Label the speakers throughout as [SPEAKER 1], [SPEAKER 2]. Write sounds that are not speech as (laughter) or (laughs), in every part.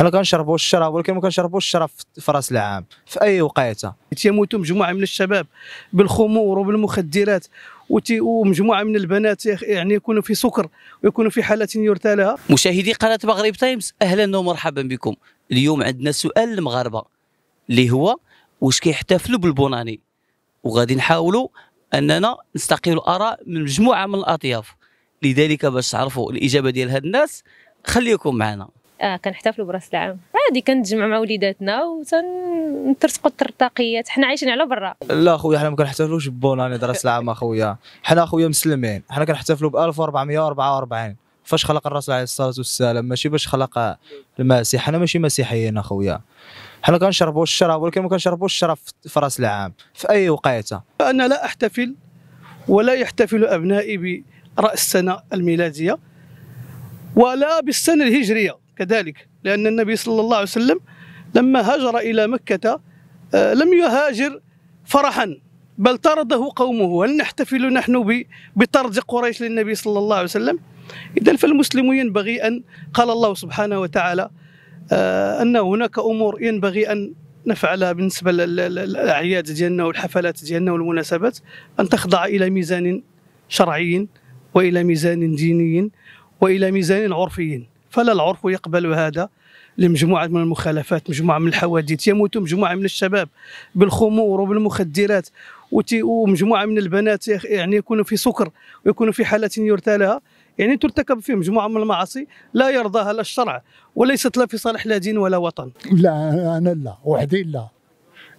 [SPEAKER 1] حنا كنشربوا الشراب ولكن ما كنشربوش الشراب في- رأس العام في أي وقيته
[SPEAKER 2] يموت مجموعة من الشباب بالخمور وبالمخدرات ومجموعة من البنات يعني يكونوا في سكر ويكونوا في حالة يرثى لها.
[SPEAKER 3] مشاهدي قناة مغرب تايمز أهلا ومرحبا بكم. اليوم عندنا سؤال للمغاربة اللي هو واش كيحتفلوا بالبوناني؟ وغادي نحاولوا أننا نستقيل الآراء من مجموعة من الأطياف. لذلك باش تعرفوا الإجابة ديال هاد الناس خليكم معنا.
[SPEAKER 4] آه كنحتفلوا برأس العام. عادي كنتجمع مع وليداتنا وتنترسقوا الترتاقيات. حنا عايشين على برا.
[SPEAKER 1] لا خويا حنا ما كنحتفلوش ببوناني راس العام (laughs) أخويا. حنا أخويا مسلمين. حنا كنحتفلوا ب 1444 فاش خلق الرسول عليه الصلاة والسلام؟ ماشي باش خلق المسيح. حنا ماشي مسيحيين أخويا. حنا كنشربوا الشراب ولكن ما كنشربوش الشراب في- في رأس العام في أي وقيته
[SPEAKER 2] أنا لا أحتفل ولا يحتفل أبنائي برأس السنة الميلادية ولا بالسنة الهجرية. كذلك لأن النبي صلى الله عليه وسلم لما هاجر إلى مكة آه، لم يهاجر فرحا بل طرده قومه. هل نحتفل نحن بطرد قريش للنبي صلى الله عليه وسلم؟ اذا فالمسلم ينبغي أن قال الله سبحانه وتعالى آه، أن هناك أمور ينبغي أن نفعلها بالنسبة لل- لل- للاعياد ديالنا والحفلات ديالنا والمناسبات أن تخضع إلى ميزان شرعي وإلى ميزان ديني وإلى ميزان عرفي. فلا العرف يقبل هذا لمجموعة من المخالفات مجموعة من الحوادث. يموت مجموعة من الشباب بالخمور وبالمخدرات ومجموعة من البنات يعني يكونوا في سكر ويكونوا في حالة يرثى لها. يعني ترتكب فيه مجموعة من المعاصي لا يرضاها لا الشرع وليست لا في صالح لا دين ولا وطن.
[SPEAKER 5] لا أنا لا وحدي لا.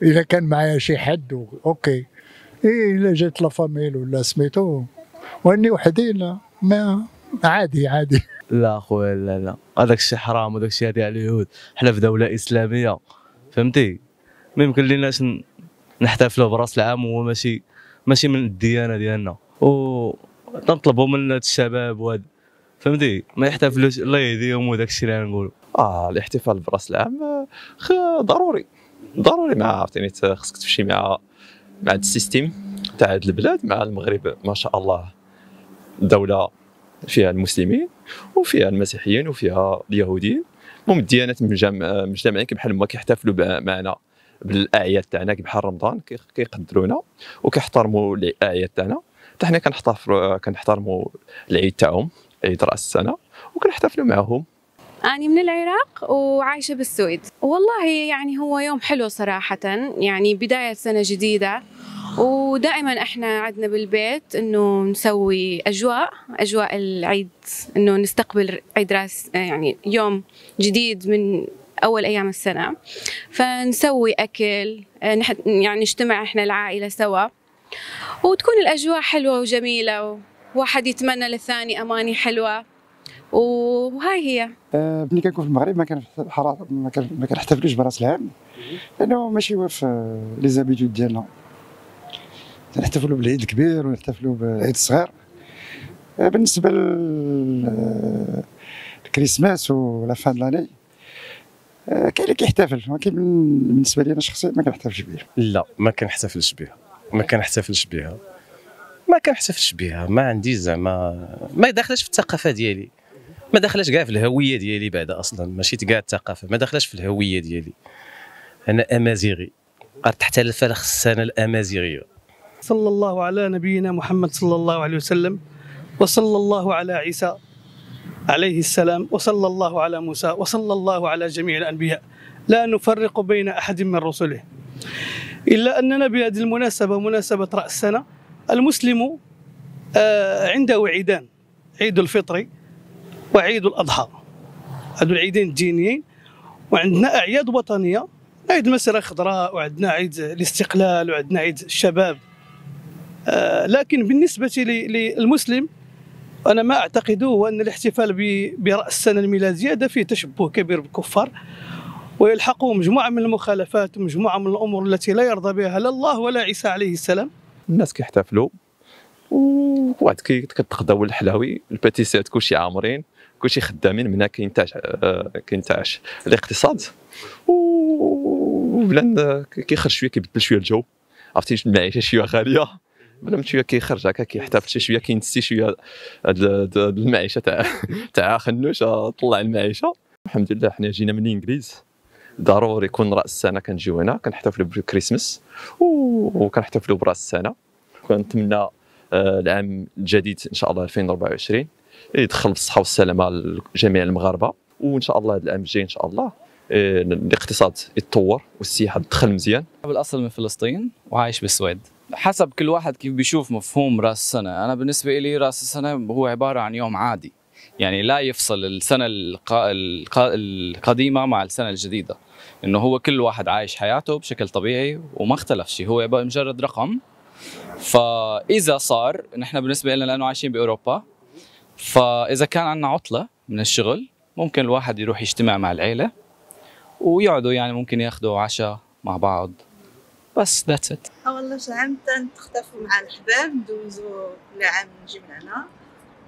[SPEAKER 5] إذا كان معايا شي حد OK. إيه إلا جات la famille ولا سميتو وأني وحدي لا ما عادي عادي.
[SPEAKER 6] لا خويا لا لا. هذاك الشيء حرام وذاك الشيء هذه على اليهود. حنا في دولة إسلامية. فهمتي؟ ما يمكن ليناش نحتفلوا برأس العام وهو ماشي ماشي من الديانة ديالنا. و تنطلبوا من هاد الشباب وهاد. فهمتي؟ ما يحتفلوش الله يهديهم وداك الشيء اللي نقول
[SPEAKER 7] آه الاحتفال برأس العام آه، ضروري. ضروري مع عرفتيني خصك تمشي مع مع هاد ال système تاع هاد البلاد مع المغرب ما شاء الله. دولة فيها المسلمين وفيها المسيحيين وفيها اليهوديين. المهم الديانات مجتمعين بحال ما كيحتفلوا معنا بالأعياد تاعنا بحال رمضان كي- كيقدرونا وكيحترموا الأعياد تاعنا. حتى حنا كنحتفروا كنحترموا العيد تاعهم عيد رأس السنة وكنحتفلوا معهم.
[SPEAKER 8] أنا من العراق وعايشة بالسويد. والله يعني هو يوم حلو صراحة. يعني بداية سنة جديدة. ودائما إحنا عندنا بالبيت إنه نسوي أجواء أجواء العيد إنه نستقبل عيد راس يعني يوم جديد من أول أيام السنة. فنسوي أكل نح- يعني نجتمع إحنا العائلة سوا. وتكون الأجواء حلوة وجميلة وواحد يتمنى للثاني أماني حلوة. وهاي هي.
[SPEAKER 9] ملي كنكون في المغرب ما كان ما كان ما كنحتفلوش براس العام. لأنه ماشي هو في لي زابيتود ديالنا. نحتفلوا بالعيد الكبير ونحتفلوا بالعيد الصغير. آه، بالنسبة للكريسماس ولا فان لاني كاين اللي كيحتفل ولكن بالنسبة لي أنا شخصيا ما كنحتفلش به
[SPEAKER 10] لا ما كنحتفلش بها ما كنحتفلش بها ما كنحتفلش بها ما عندي زعما ما داخلاش في الثقافة ديالي. ما داخلاش كاع في الهوية ديالي بعدا أصلا. ماشي كاع الثقافة. ما داخلاش في الهوية ديالي. أنا أمازيغي. تحتل فلخ السنة الأمازيغية.
[SPEAKER 2] صلى الله على نبينا محمد صلى الله عليه وسلم وصلى الله على عيسى عليه السلام وصلى الله على موسى وصلى الله على جميع الأنبياء. لا نفرق بين أحد من رسله. إلا أننا بهذه المناسبة مناسبة رأس السنة المسلم آه، عنده عيدان عيد الفطر وعيد الأضحى. هذو العيدين الدينيين وعندنا أعياد وطنية. عيد مسيرة خضراء وعندنا عيد الاستقلال وعندنا عيد الشباب. لكن بالنسبة للمسلم أنا ما أعتقد هو أن الاحتفال برأس السنة الميلادية هذا فيه تشبه كبير بالكفار ويلحقه مجموعة من المخالفات ومجموعة من الأمور التي لا يرضى بها لا الله ولا عيسى عليه السلام.
[SPEAKER 7] الناس كيحتفلوا وواحد كتغداو الحلاوي الباتيسيات كلشي عامرين كلشي خدامين منها كينتاج آه، كينتعش الاقتصاد. و- وبلان كيخرج شوية كيبدل شوية الجو. عرفتي المعيشة شوية غالية. بلا شوية كيخرج هكا كيحتفل شي شوية كينسي شوية هاد المعيشة تاع (laughs) تاع خنوش آه، طلع المعيشة. الحمد لله حنا جينا من الإنجليز. ضروري كل رأس السنة كنجيو هنا كنحتفلوا بالكريسماس وكنحتفلوا برأس السنة. كنتمنى آه، العام الجديد إن شاء الله 2024 يدخل بالصحه والسلامة لجميع المغاربة. وإن شاء الله هذا العام الجاي إن شاء الله آه، الاقتصاد يتطور والسياحة تدخل مزيان.
[SPEAKER 11] بالأصل من فلسطين وعايش بالسويد. حسب كل واحد كيف بيشوف مفهوم راس السنة. أنا بالنسبة لي راس السنة هو عبارة عن يوم عادي. يعني لا يفصل السنة القا... القا... القديمة مع السنة الجديدة. إنه هو كل واحد عايش حياته بشكل طبيعي وما اختلف شيء. هو عبارة مجرد رقم. فإذا صار نحن بالنسبة لنا لأنه عايشين بأوروبا فإذا كان عندنا عطلة من الشغل ممكن الواحد يروح يجتمع مع العيلة ويقعدوا يعني ممكن ياخذوا عشاء مع بعض. بس that's it
[SPEAKER 12] والله شي عام تنتخطفوا مع الحباب ندوزو كل عام نجي من هنا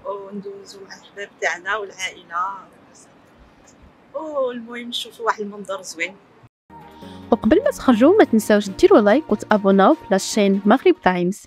[SPEAKER 12] وندوزو مع الحباب تاعنا والعائلة. والمهم نشوفوا واحد المنظر زوين.
[SPEAKER 13] وقبل ما تخرجوا ما تنساوش ديروا like وتابوناو في la chaîne مغرب تايمز.